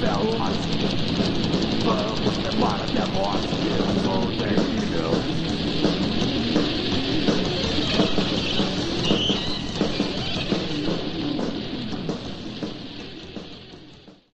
fell on the